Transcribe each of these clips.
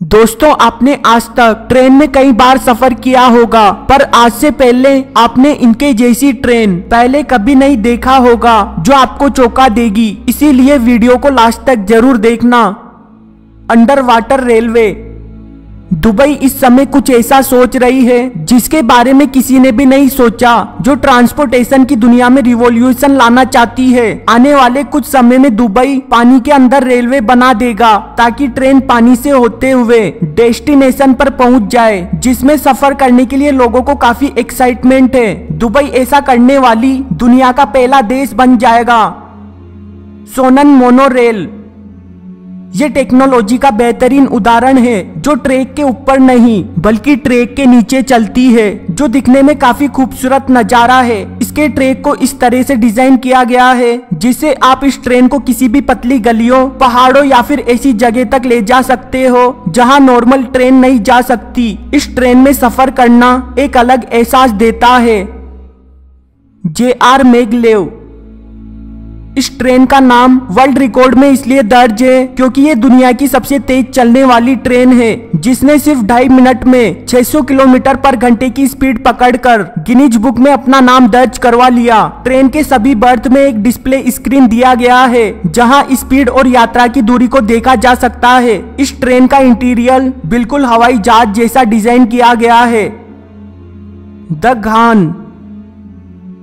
दोस्तों, आपने आज तक ट्रेन में कई बार सफ़र किया होगा, पर आज से पहले आपने इनके जैसी ट्रेन पहले कभी नहीं देखा होगा, जो आपको चौंका देगी। इसीलिए वीडियो को लास्ट तक ज़रूर देखना। Under water railway. दुबई इस समय कुछ ऐसा सोच रही है, जिसके बारे में किसी ने भी नहीं सोचा, जो ट्रांसपोर्टेशन की दुनिया में रिवॉल्यूशन लाना चाहती है। आने वाले कुछ समय में दुबई पानी के अंदर रेलवे बना देगा, ताकि ट्रेन पानी से होते हुए डेस्टिनेशन पर पहुँच जाए, जिसमें सफ़र करने के लिए लोगों को काफ़ी एक्साइटमेंट है। दुबई ऐसा करने वाली दुनिया का पहला देश बन जाएगा। सोनन मोनो रेल ये टेक्नोलॉजी का बेहतरीन उदाहरण है, जो ट्रैक के ऊपर नहीं, बल्कि ट्रैक के नीचे चलती है, जो दिखने में काफ़ी खूबसूरत नज़ारा है। इसके ट्रैक को इस तरह से डिज़ाइन किया गया है जिससे आप इस ट्रेन को किसी भी पतली गलियों, पहाड़ों या फिर ऐसी जगह तक ले जा सकते हो, जहाँ नॉर्मल ट्रेन नहीं जा सकती। इस ट्रेन में सफ़र करना एक अलग एहसास देता है। जे आर मेगलेव इस ट्रेन का नाम वर्ल्ड रिकॉर्ड में इसलिए दर्ज है क्योंकि ये दुनिया की सबसे तेज चलने वाली ट्रेन है, जिसने सिर्फ़ ढाई मिनट में 600 किलोमीटर पर घंटे की स्पीड पकड़कर गिनीज बुक में अपना नाम दर्ज करवा लिया। ट्रेन के सभी बर्थ में एक डिस्प्ले स्क्रीन दिया गया है, जहाँ स्पीड और यात्रा की दूरी को देखा जा सकता है। इस ट्रेन का इंटीरियर बिल्कुल हवाई जहाज़ जैसा डिज़ाइन किया गया है। द घान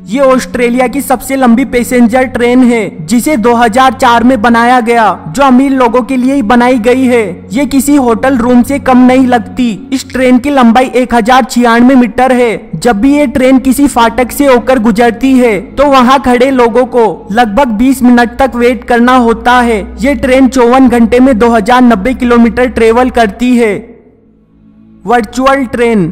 ये ऑस्ट्रेलिया की सबसे लंबी पैसेंजर ट्रेन है, जिसे 2004 में बनाया गया, जो अमीर लोगों के लिए ही बनाई गई है। ये किसी होटल रूम से कम नहीं लगती। इस ट्रेन की लंबाई एक हज़ार छियानवे मीटर है। जब भी ये ट्रेन किसी फाटक से होकर गुजरती है तो वहाँ खड़े लोगों को लगभग 20 मिनट तक वेट करना होता है। ये ट्रेन चौवन घंटे में 2090 किलोमीटर ट्रेवल करती है। वर्चुअल ट्रेन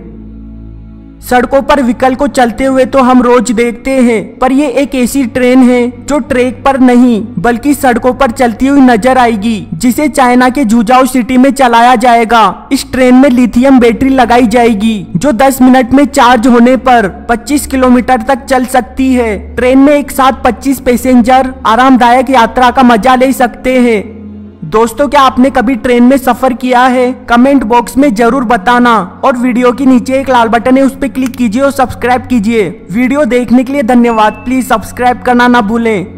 सड़कों पर विकल को चलते हुए तो हम रोज देखते हैं, पर ये एक ऐसी ट्रेन है जो ट्रैक पर नहीं, बल्कि सड़कों पर चलती हुई नज़र आएगी, जिसे चाइना के जुजाओ सिटी में चलाया जाएगा। इस ट्रेन में लिथियम बैटरी लगाई जाएगी, जो 10 मिनट में चार्ज होने पर 25 किलोमीटर तक चल सकती है। ट्रेन में एक साथ 25 पैसेंजर आरामदायक यात्रा का मज़ा ले सकते हैं। दोस्तों, क्या आपने कभी ट्रेन में सफ़र किया है? कमेंट बॉक्स में ज़रूर बताना और वीडियो के नीचे एक लाल बटन है, उस पर क्लिक कीजिए और सब्सक्राइब कीजिए। वीडियो देखने के लिए धन्यवाद। प्लीज़ सब्सक्राइब करना ना भूलें।